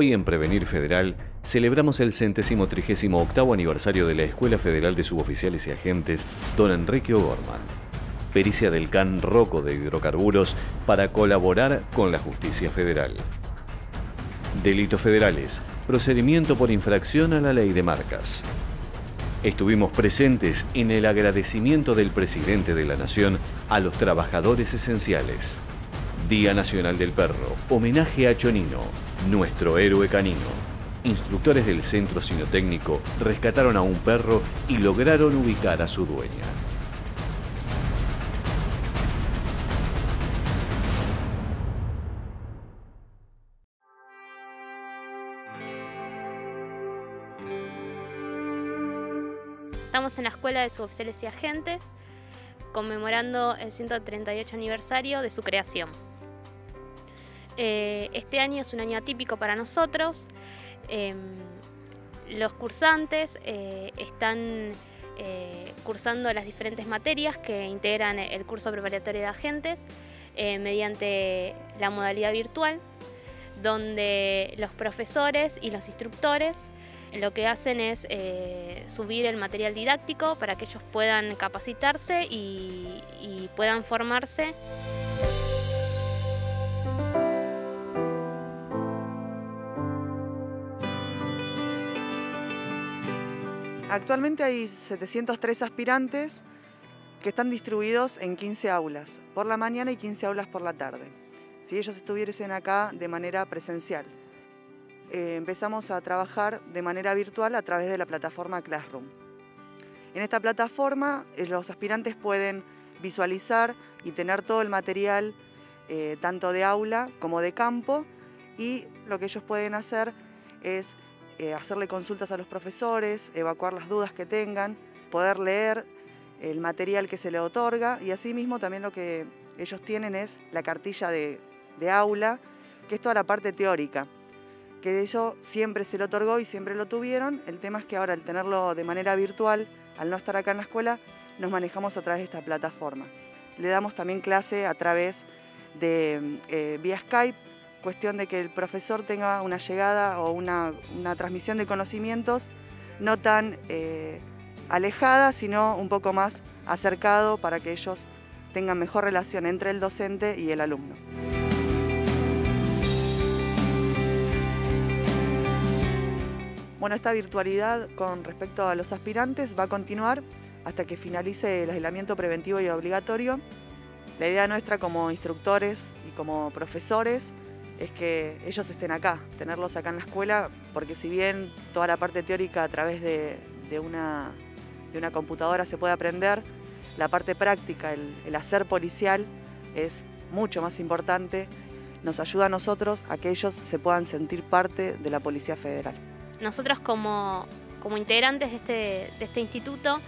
Hoy en Prevenir Federal celebramos el centésimo trigésimo octavo aniversario de la Escuela Federal de Suboficiales y Agentes Don Enrique O'Gorman. Pericia del CAN Roco de Hidrocarburos para colaborar con la justicia federal. Delitos federales. Procedimiento por infracción a la ley de marcas. Estuvimos presentes en el agradecimiento del presidente de la Nación a los trabajadores esenciales. Día Nacional del Perro. Homenaje a Chonino, nuestro héroe canino. Instructores del centro sinotécnico rescataron a un perro y lograron ubicar a su dueña. Estamos en la Escuela de Suboficiales y Agentes conmemorando el 138 aniversario de su creación. Eh, este año es un año atípico para nosotros. Em, los cursantes eh, están eh, cursando las diferentes materias que integran el curso preparatorio de agentes mediante la modalidad virtual, donde los profesores y los instructores lo que hacen es subir el material didáctico para que ellos puedan capacitarse y puedan formarse. Actualmente hay 703 aspirantes que están distribuidos en 15 aulas por la mañana y 15 aulas por la tarde. Si ellos estuviesen acá de manera presencial. Eh, empezamos a trabajar de manera virtual a través de la plataforma Classroom. En esta plataforma eh, los aspirantes pueden visualizar y tener todo el material eh, tanto de aula como de campo y lo que ellos pueden hacer es eh, hacerle consultas a los profesores, evacuar las dudas que tengan, poder leer el material que se le otorga y asimismo también lo que ellos tienen es la cartilla de, aula, que es toda la parte teórica, que eso siempre se le otorgó y siempre lo tuvieron. El tema es que ahora al tenerlo de manera virtual, al no estar acá en la escuela, nos manejamos a través de esta plataforma. Le damos también clase a través de eh, vía Skype cuestión de que el profesor tenga una llegada o una, transmisión de conocimientos no tan eh, alejada, sino un poco más acercado para que ellos tengan mejor relación entre el docente y el alumno. Bueno, esta virtualidad con respecto a los aspirantes va a continuar hasta que finalice el aislamiento preventivo y obligatorio. La idea nuestra como instructores y como profesores es que ellos estén acá, tenerlos acá en la escuela, porque si bien toda la parte teórica a través de, una, computadora se puede aprender, la parte práctica, el, hacer policial, es mucho más importante. Nos ayuda a nosotros a que ellos se puedan sentir parte de la Policía Federal. Nosotros como, integrantes de este, este instituto,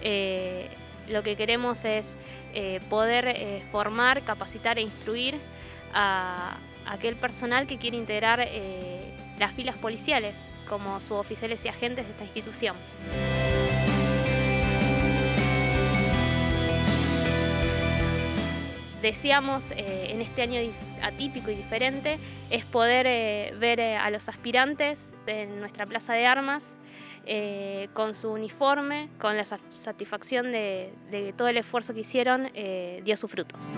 eh, lo que queremos es eh, poder eh, formar, capacitar e instruir a, aquel personal que quiere integrar eh, las filas policiales como suboficiales y agentes de esta institución. Deseamos eh, en este año atípico y diferente es poder eh, ver a los aspirantes en nuestra plaza de armas con su uniforme, con la satisfacción de, de todo el esfuerzo que hicieron dio sus frutos.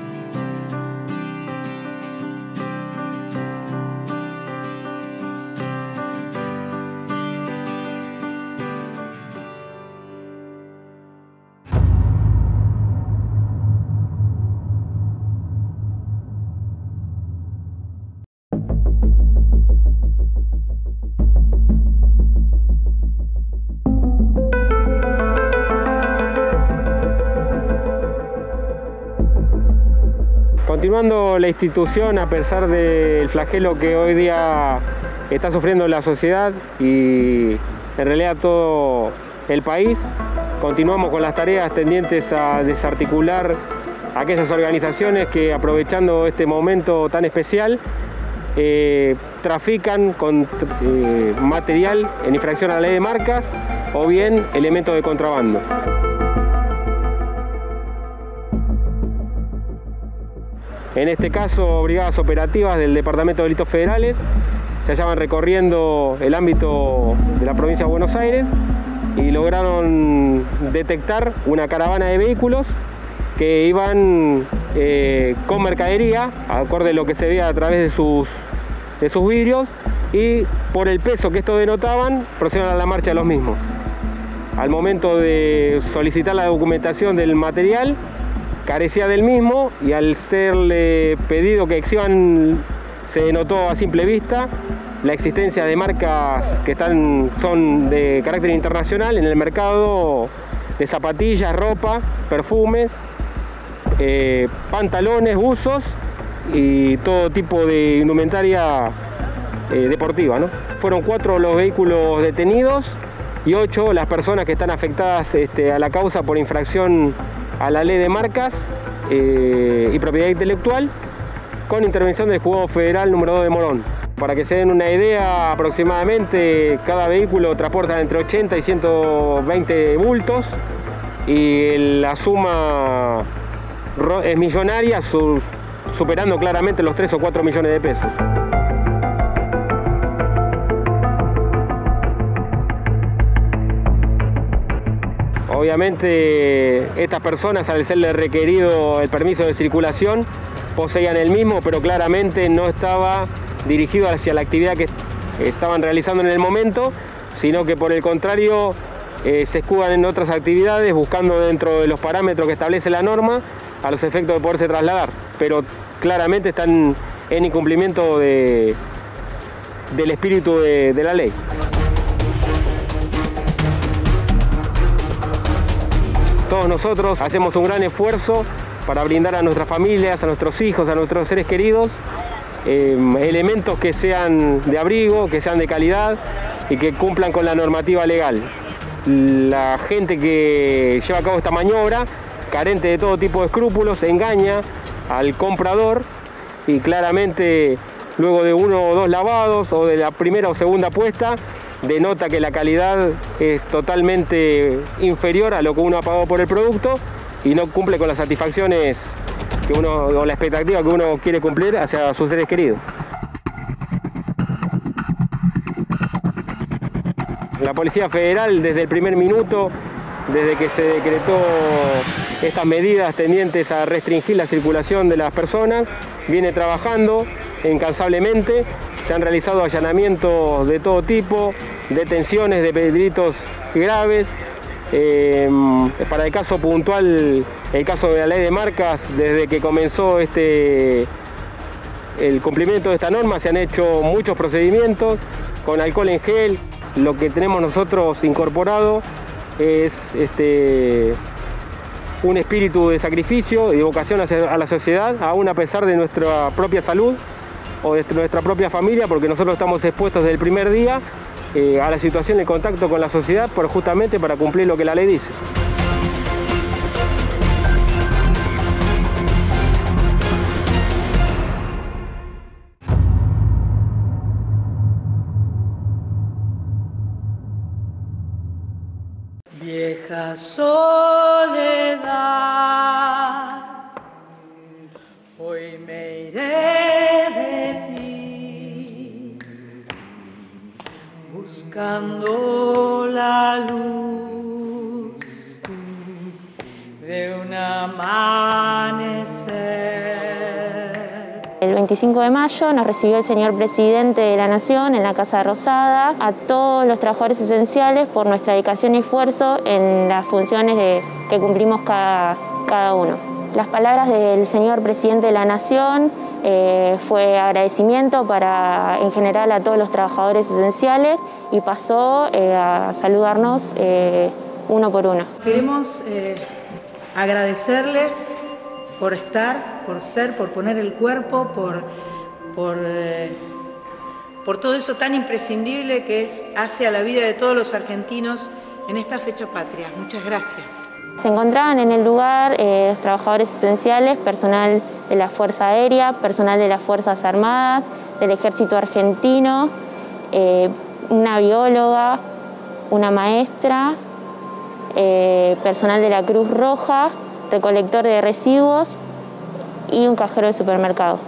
Continuando la institución, a pesar del flagelo que hoy día está sufriendo la sociedad y en realidad todo el país, continuamos con las tareas tendientes a desarticular aquellas organizaciones que aprovechando este momento tan especial eh, trafican con eh, material en infracción a la ley de marcas o bien elementos de contrabando. En este caso brigadas operativas del Departamento de Delitos Federales, se hallaban recorriendo el ámbito de la provincia de Buenos Aires y lograron detectar una caravana de vehículos que iban eh, con mercadería, acorde a lo que se veía a través de sus, de sus vidrios, y por el peso que esto denotaban, procedieron a la marcha los mismos. Al momento de solicitar la documentación del material, carecía del mismo y al serle pedido que exhiban se denotó a simple vista la existencia de marcas que están, son de carácter internacional en el mercado de zapatillas, ropa, perfumes, eh, pantalones, buzos y todo tipo de indumentaria eh, deportiva. Fueron cuatro los vehículos detenidos y ocho las personas que están afectadas este, a la causa por infracción a la ley de marcas eh, y propiedad intelectual con intervención del Juzgado Federal número 2 de Morón. Para que se den una idea, aproximadamente cada vehículo transporta entre 80 y 120 bultos y la suma es millonaria, superando claramente los 3 o 4 millones de pesos. Obviamente estas personas al serle requerido el permiso de circulación poseían el mismo, pero claramente no estaba dirigido hacia la actividad que estaban realizando en el momento, sino que por el contrario eh, se escudan en otras actividades buscando dentro de los parámetros que establece la norma a los efectos de poderse trasladar, pero claramente están en incumplimiento del espíritu de la ley. Todos nosotros hacemos un gran esfuerzo para brindar a nuestras familias, a nuestros hijos, a nuestros seres queridos, eh, elementos que sean de abrigo, que sean de calidad y que cumplan con la normativa legal. La gente que lleva a cabo esta maniobra, carente de todo tipo de escrúpulos, engaña al comprador y claramente luego de uno o dos lavados o de la primera o segunda puesta, denota que la calidad es totalmente inferior a lo que uno ha pagado por el producto y no cumple con las satisfacciones o la expectativa que uno quiere cumplir hacia sus seres queridos. La Policía Federal desde el primer minuto, desde que se decretó estas medidas tendientes a restringir la circulación de las personas, viene trabajando incansablemente. Se han realizado allanamientos de todo tipo, detenciones de delitos graves. Em, para el caso puntual, el caso de la ley de marcas, desde que comenzó este, el cumplimiento de esta norma se han hecho muchos procedimientos con alcohol en gel. Lo que tenemos nosotros incorporado es este, un espíritu de sacrificio y vocación a la sociedad, aún a pesar de nuestra propia salud o de nuestra propia familia, porque nosotros estamos expuestos desde el primer día eh, a la situación de contacto con la sociedad por, justamente para cumplir lo que la ley dice. Vieja soledad, 5 de mayo nos recibió el señor presidente de la Nación en la Casa Rosada, a todos los trabajadores esenciales por nuestra dedicación y esfuerzo en las funciones que cumplimos cada, cada uno. Las palabras del señor presidente de la Nación eh, fue agradecimiento para, en general, a todos los trabajadores esenciales y pasó eh, a saludarnos eh, uno por uno. Queremos eh, agradecerles por estar por ser, por poner el cuerpo, por, por, por todo eso tan imprescindible que es, hace la vida de todos los argentinos en esta fecha patria. Muchas gracias. Se encontraban en el lugar eh, los trabajadores esenciales, personal de la Fuerza Aérea, personal de las Fuerzas Armadas, del Ejército Argentino, eh, una bióloga, una maestra, eh, personal de la Cruz Roja, recolector de residuos y un cajero de supermercado.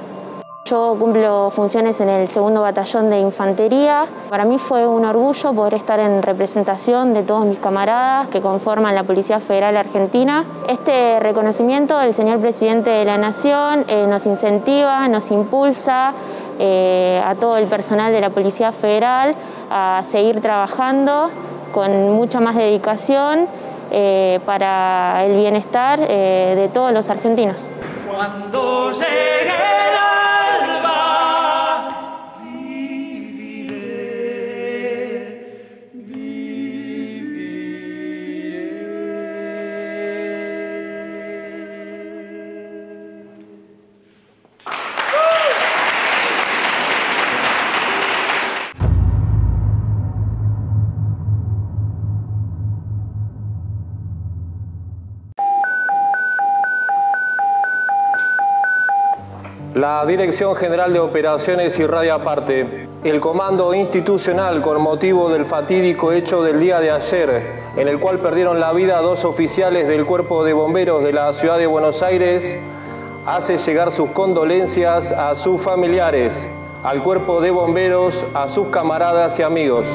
Yo cumplo funciones en el segundo batallón de infantería. Para mí fue un orgullo poder estar en representación de todos mis camaradas que conforman la Policía Federal Argentina. Este reconocimiento del señor presidente de la Nación eh, nos incentiva, nos impulsa eh, a todo el personal de la Policía Federal a seguir trabajando con mucha más dedicación eh, para el bienestar de todos los argentinos. Cuando la Dirección General de Operaciones y Radio Aparte, el Comando Institucional con motivo del fatídico hecho del día de ayer, en el cual perdieron la vida dos oficiales del Cuerpo de Bomberos de la Ciudad de Buenos Aires, hace llegar sus condolencias a sus familiares, al Cuerpo de Bomberos, a sus camaradas y amigos.